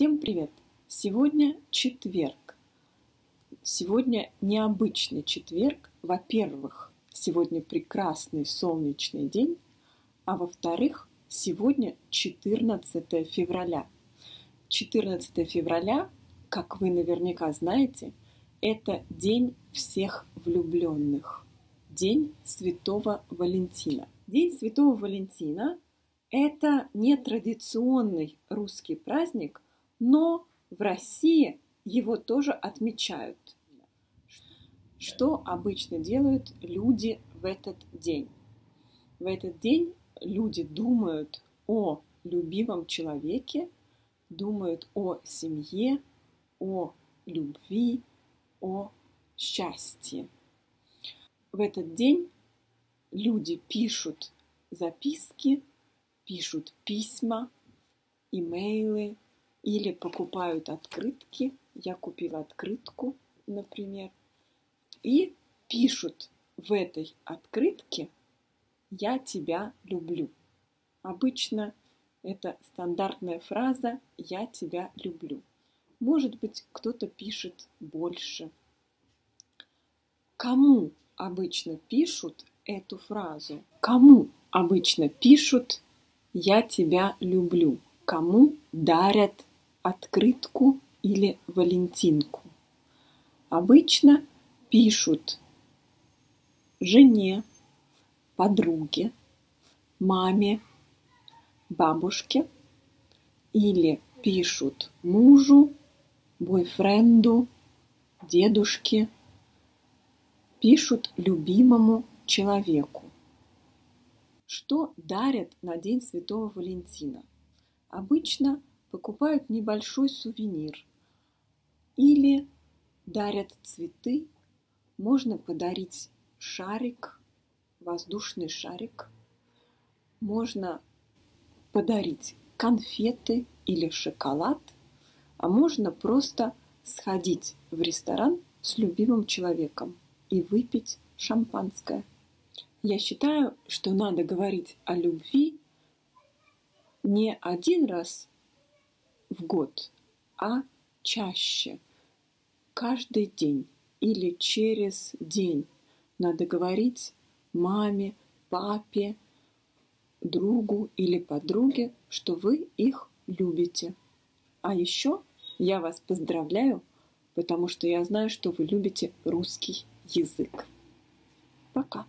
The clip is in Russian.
Всем привет! Сегодня четверг. Сегодня необычный четверг. Во-первых, сегодня прекрасный солнечный день, а во-вторых, сегодня 14 февраля. 14 февраля, как вы наверняка знаете, это день всех влюбленных, день Святого Валентина. День Святого Валентина – это не традиционный русский праздник, но в России его тоже отмечают. Что обычно делают люди в этот день? В этот день люди думают о любимом человеке, думают о семье, о любви, о счастье. В этот день люди пишут записки, пишут письма, имейлы или покупают открытки. Я купила открытку, например, и пишут в этой открытке «Я тебя люблю». Обычно это стандартная фраза «Я тебя люблю». Может быть, кто-то пишет больше. Кому обычно пишут эту фразу? Кому обычно пишут «Я тебя люблю», кому дарят открытку или валентинку. Обычно пишут жене, подруге, маме, бабушке или пишут мужу, бойфренду, дедушке, пишут любимому человеку. Что дарят на День Святого Валентина? Обычно покупают небольшой сувенир или дарят цветы. Можно подарить шарик, воздушный шарик. Можно подарить конфеты или шоколад, а можно просто сходить в ресторан с любимым человеком и выпить шампанское. Я считаю, что надо говорить о любви не один раз в год, а чаще, каждый день или через день. Надо говорить маме, папе, другу или подруге, что вы их любите. А еще я вас поздравляю, потому что я знаю, что вы любите русский язык. Пока.